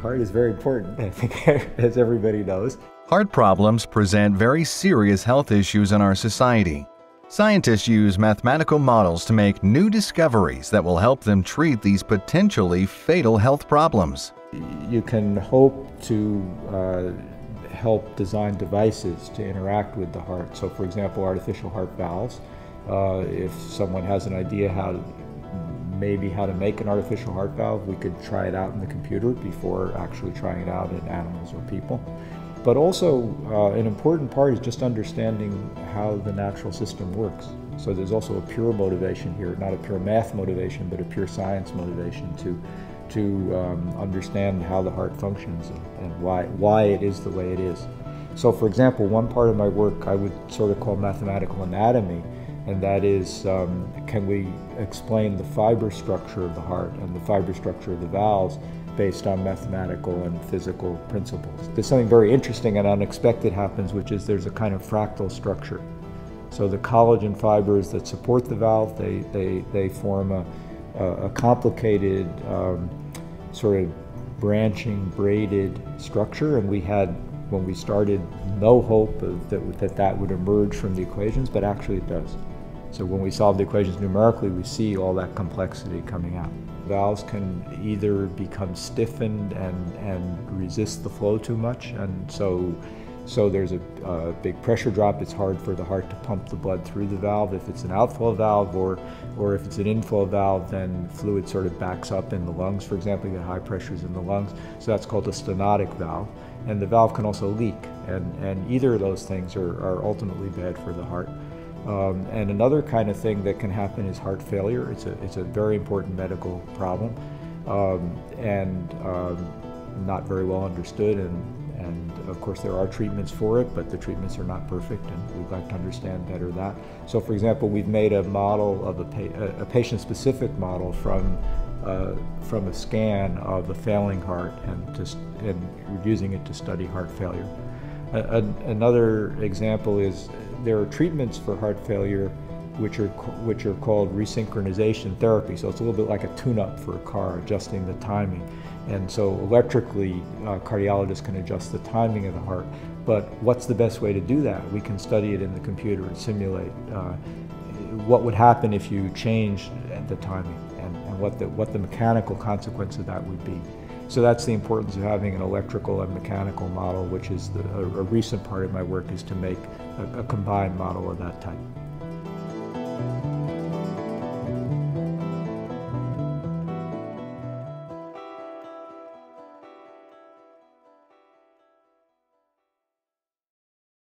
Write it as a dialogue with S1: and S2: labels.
S1: Heart is very important, I think, as everybody knows.
S2: Heart problems present very serious health issues in our society. Scientists use mathematical models to make new discoveries that will help them treat these potentially fatal health problems.
S1: You can hope to uh, help design devices to interact with the heart. So, for example, artificial heart valves. Uh, if someone has an idea how maybe how to make an artificial heart valve, we could try it out in the computer before actually trying it out in animals or people. But also, uh, an important part is just understanding how the natural system works. So there's also a pure motivation here, not a pure math motivation, but a pure science motivation to, to um, understand how the heart functions and, and why, why it is the way it is. So for example, one part of my work I would sort of call mathematical anatomy, and that is um, can we explain the fiber structure of the heart and the fiber structure of the valves based on mathematical and physical principles. There's something very interesting and unexpected happens, which is there's a kind of fractal structure. So the collagen fibers that support the valve, they, they, they form a, a complicated um, sort of branching braided structure and we had when we started no hope of that, that that would emerge from the equations but actually it does. So when we solve the equations numerically we see all that complexity coming out. Valves can either become stiffened and, and resist the flow too much, and so so there's a, a, big pressure drop. It's hard for the heart to pump the blood through the valve. If it's an outflow valve or, or if it's an inflow valve, then fluid sort of backs up in the lungs. For example, you get high pressures in the lungs. So that's called a stenotic valve. And the valve can also leak. And, and either of those things are, are ultimately bad for the heart. Um, and another kind of thing that can happen is heart failure. It's a, it's a very important medical problem um, and um, not very well understood. And, and of course, there are treatments for it, but the treatments are not perfect, and we'd like to understand better that. So, for example, we've made a model of a, pa a patient specific model from uh, from a scan of a failing heart and, to, and using it to study heart failure. A, another example is there are treatments for heart failure which are which are called resynchronization therapy. So it's a little bit like a tune-up for a car, adjusting the timing. And so electrically, uh, cardiologists can adjust the timing of the heart. But what's the best way to do that? We can study it in the computer and simulate uh, what would happen if you changed the timing and, and what the what the mechanical consequence of that would be. So that's the importance of having an electrical and mechanical model, which is the, a, a recent part of my work is to make a, a combined model of that type.